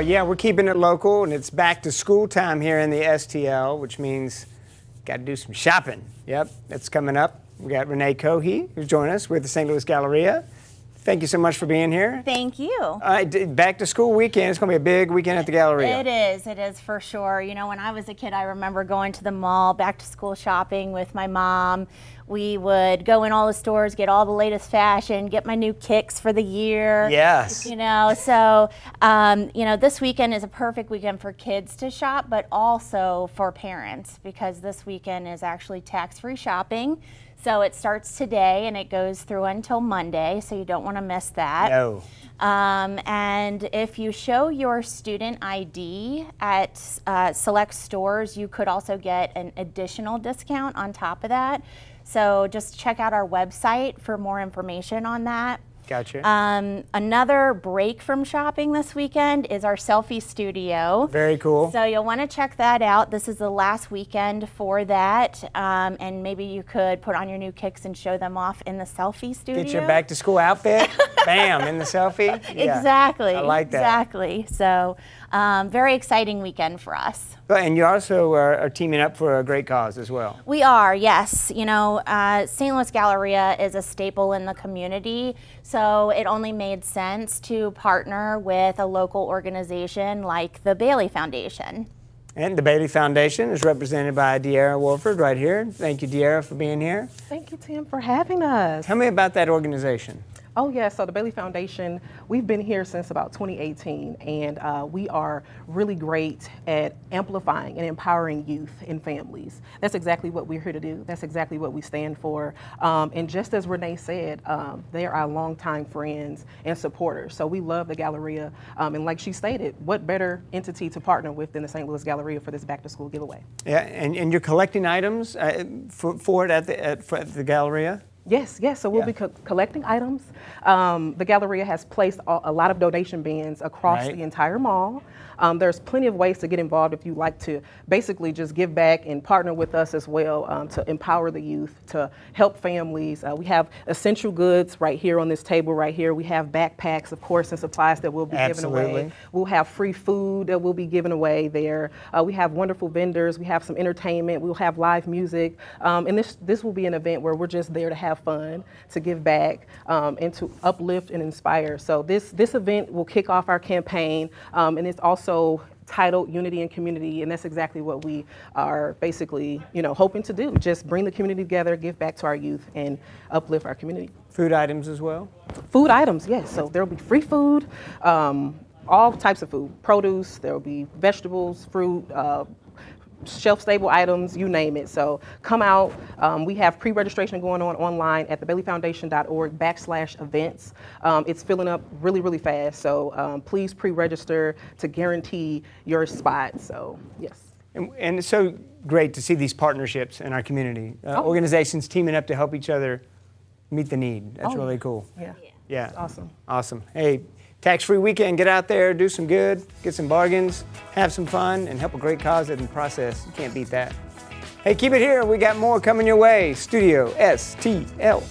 Yeah, we're keeping it local, and it's back to school time here in the STL, which means got to do some shopping. Yep, that's coming up. We got Renee Cohey who's joining us with the St. Louis Galleria. Thank you so much for being here. Thank you. Right, back to school weekend. It's going to be a big weekend at the Galleria. It is. It is for sure. You know, when I was a kid, I remember going to the mall, back to school shopping with my mom. We would go in all the stores, get all the latest fashion, get my new kicks for the year. Yes. You know, so, um, you know, this weekend is a perfect weekend for kids to shop, but also for parents because this weekend is actually tax free shopping. So it starts today and it goes through until Monday, so you don't want to miss that. No. Um, and if you show your student ID at uh, select stores, you could also get an additional discount on top of that. So just check out our website for more information on that. Gotcha. Um, another break from shopping this weekend is our selfie studio. Very cool. So you'll want to check that out. This is the last weekend for that, um, and maybe you could put on your new kicks and show them off in the selfie studio. Get your back to school outfit. Bam, in the selfie. Yeah, exactly. I like that. Exactly. So, um, very exciting weekend for us. And you also are, are, teaming up for a great cause as well. We are, yes. You know, uh, St. Louis Galleria is a staple in the community, so it only made sense to partner with a local organization like the Bailey Foundation. And the Bailey Foundation is represented by De'Ara Wolford right here. Thank you, De'Ara, for being here. Thank you, Tim, for having us. Tell me about that organization. Oh, yeah. So the Bailey Foundation, we've been here since about 2018, and uh, we are really great at amplifying and empowering youth and families. That's exactly what we're here to do. That's exactly what we stand for. Um, and just as Renee said, um, they are our longtime friends and supporters. So we love the Galleria. Um, and like she stated, what better entity to partner with than the St. Louis Galleria for this back to school giveaway? Yeah, and, and you're collecting items uh, for, for it at the, at, at the Galleria? Yes, yes. So we'll yeah. be co collecting items. Um, the Galleria has placed a, a, lot of donation bins across right. the entire mall. Um, there's plenty of ways to get involved if you'd like to basically just give back and partner with us as well um, to empower the youth, to help families. Uh, we have essential goods right here on this table right here. We have backpacks, of course, and supplies that we'll be Absolutely. giving away. We'll have free food that we'll be giving away there. Uh, we have wonderful vendors. We have some entertainment. We'll have live music. Um, and this, this will be an event where we're just there to have fun, to give back, um, and to uplift and inspire. So this, this event will kick off our campaign, um, and it's also titled Unity and Community, and that's exactly what we are basically, you know, hoping to do. Just bring the community together, give back to our youth, and uplift our community. Food items as well? Food items, yes. So there will be free food, um, all types of food, produce, there will be vegetables, fruit, uh, shelf stable items, you name it. So come out. Um, we have pre-registration going on online at thebaileyfoundation.org backslash events. Um, it's filling up really, really fast. So um, please pre-register to guarantee your spot. So yes. And, and, it's so great to see these partnerships in our community. Uh, oh. Organizations teaming up to help each other meet the need. That's oh. really cool. Yeah. Yeah. awesome. Awesome. Hey, Tax free weekend, get out there, do some good, get some bargains, have some fun, and help a great cause in the process. You can't beat that. Hey, keep it here. We got more coming your way. Studio STL.